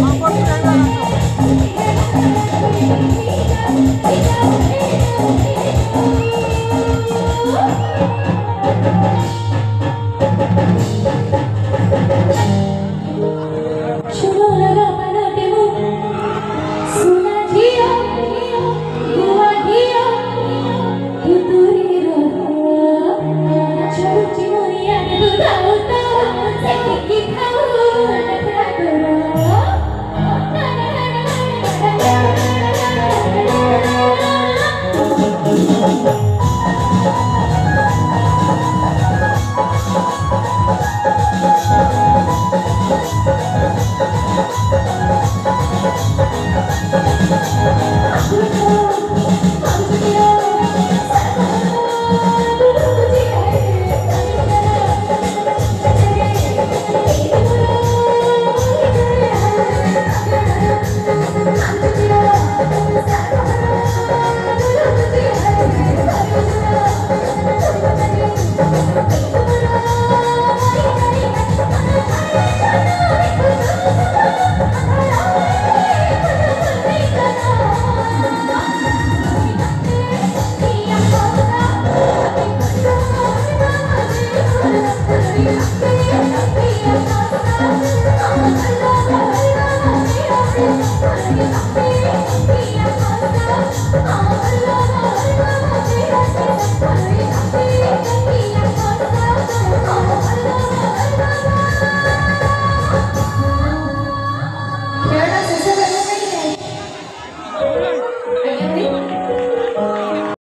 Mau 烂 Let's go.